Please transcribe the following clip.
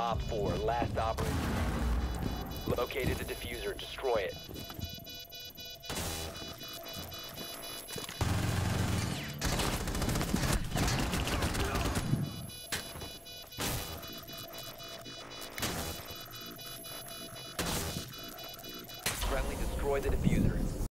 Op 4, last operator. Located the diffuser. Destroy it. Friendly destroy the diffuser.